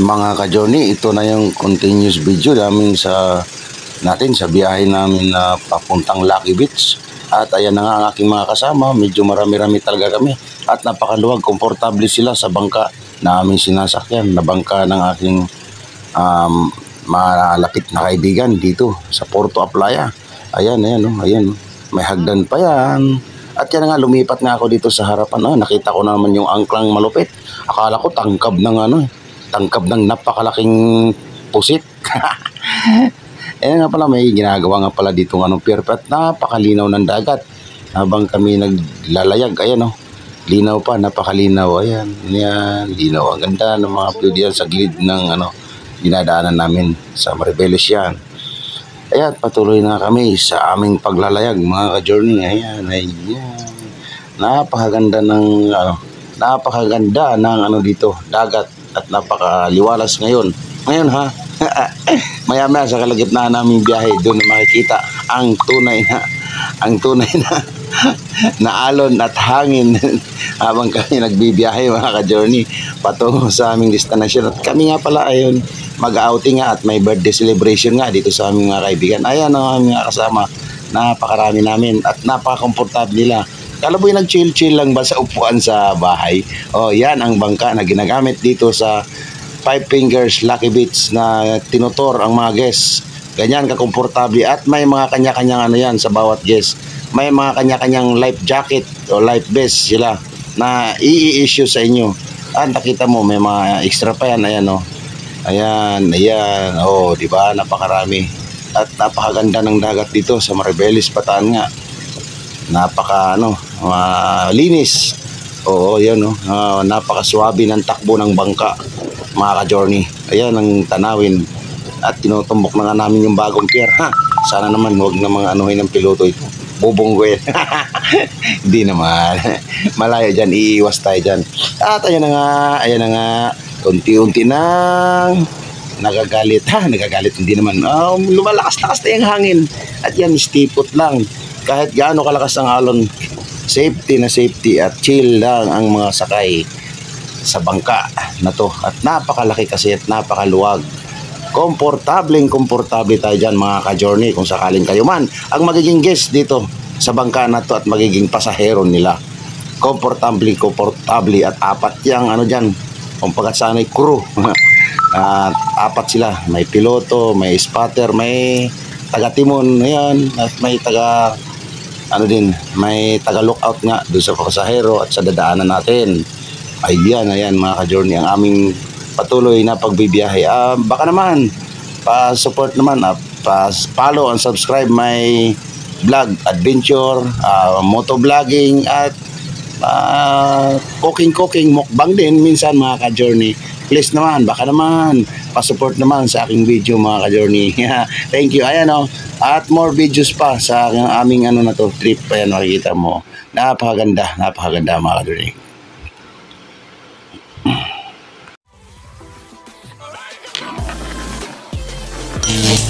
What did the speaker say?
Mga ka-journey, ito na yung continuous video namin sa natin sa biyahe namin na papuntang Lucky Beach. At ayan na nga ang aking mga kasama, medyo marami-rami talaga kami. At napakaluwag, komportable sila sa bangka na aming sinasakyan, na bangka ng aking um, malapit na kaibigan dito sa Porto Aplaya. Ayan, ayan, oh, ayan. May hagdan pa yan. At yan nga, lumipat nga ako dito sa harapan. Ah, nakita ko na naman yung angklang malupit. Akala ko tangkab ng ano, eh, tangkab ng napakalaking pusit. eh nga pala, may ginagawa nga pala dito ng anong pier. At napakalinaw ng dagat. Habang kami naglalayag, ayan oh. Linaw pa, napakalinaw. Ayan, yan, linaw. Ang ganda ng mga view diyan sa gilid ng ano, dinadaanan namin sa Maribeles yan. Ayan, patuloy na kami sa aming paglalayag mga ka-journey. Ayan, ayan. Napakaganda ng ano, napakaganda ng ano dito, dagat at napakaliwalas ngayon. Ngayon ha, maya maya sa kalagitnaan naming biyahe, doon na makikita ang tunay na ang tunay na na alon at hangin habang kami nagbibiyahe mga ka-journey patungo sa aming destination at kami nga pala ayun mag-outing nga at may birthday celebration nga dito sa aming mga kaibigan. Ayan ang aming kasama. Napakarami namin at napaka-comfortable nila Kalaboy nag-chill-chill lang ba sa upuan sa bahay? Oh, yan ang bangka na ginagamit dito sa Five Fingers Lucky Beach na tinutor ang mga guests. Ganyan kakomportable at may mga kanya-kanyang ano yan sa bawat guest. May mga kanya-kanyang life jacket o life vest sila na i-issue sa inyo. At nakita mo may mga extra pa yan. Ayan oh. Ayan, ayan. Oh, di ba? Napakarami. At napakaganda ng dagat dito sa Maribeles, Bataan nga napaka ano linis oo yan no? Uh, napakaswabe ng takbo ng bangka mga ka-journey. Ayan ang tanawin at tinutumbok na nga namin yung bagong pier. Ha? Sana naman huwag na mga anuhin ng piloto ito. Bubunggoy hindi naman. Malayo dyan iiwas tayo dyan. At ayan na nga ayan na nga. Unti-unti nang nagagalit. Ha? Nagagalit hindi naman. Um, lumalakas-lakas na yung hangin. At yan stipot lang kahit gaano kalakas ang alon safety na safety at chill lang ang mga sakay sa bangka na to. At napakalaki kasi at napakaluwag. Komportableng komportable tayo dyan mga ka-journey kung sakaling kayo man ang magiging guest dito sa bangka na to at magiging pasahero nila. Komportable komportable at apat yang ano dyan. Kung pagkat sanay crew. At apat sila. May piloto may spotter may taga timon ayan. At may taga ano din may taga lookout nga doon sa pasahero at sa dadaanan natin ayan ayan mga ka-journey ang aming patuloy na pagbibiyahe. Uh, baka naman, pa-support naman, uh, pa-follow and subscribe my vlog, adventure, uh, motovlogging, at uh, cooking-cooking, mukbang din minsan mga ka-journey please naman, baka naman, pasupport naman sa aking video mga ka-journey. Thank you. Ayan o. Oh. At more videos pa sa aming ano na to, trip. Ayan, makikita mo. Napakaganda, napakaganda mga ka-journey. Thank.